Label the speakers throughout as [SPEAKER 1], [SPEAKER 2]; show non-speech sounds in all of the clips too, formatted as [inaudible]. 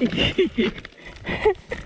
[SPEAKER 1] Yeah. [laughs] [laughs]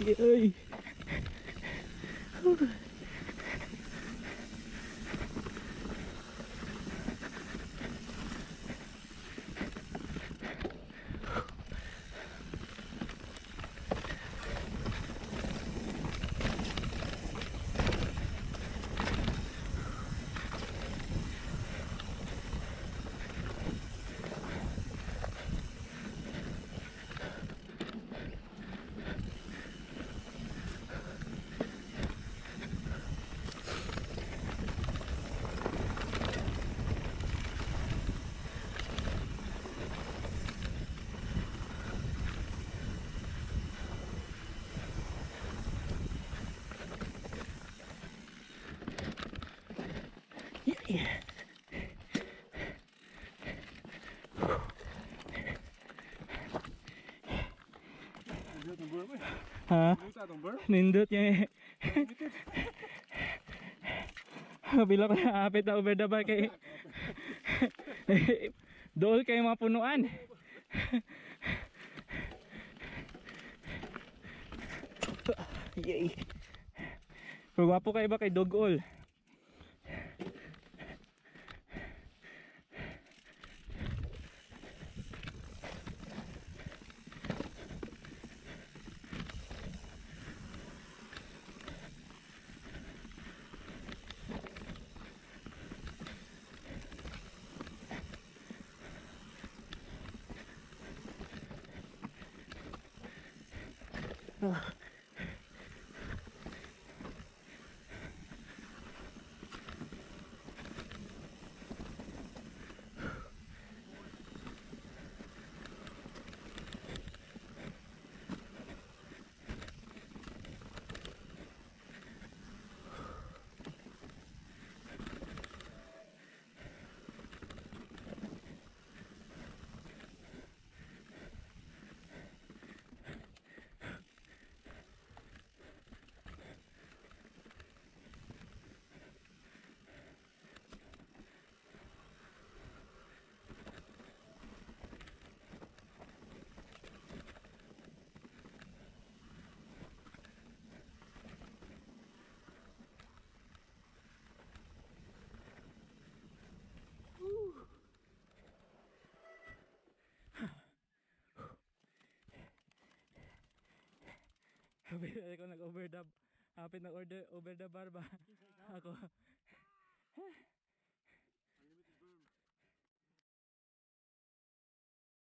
[SPEAKER 1] Yay. Ha? Nindot yung Bila ko na apit na over the bar kay Dool kayo mga punuan. Yay. Pagwapo kayo ba kay Oh. Dogol? Sabi [laughs] ko nag-overdub. Hapit nag-order over the bar ba? [laughs] Ako. [laughs]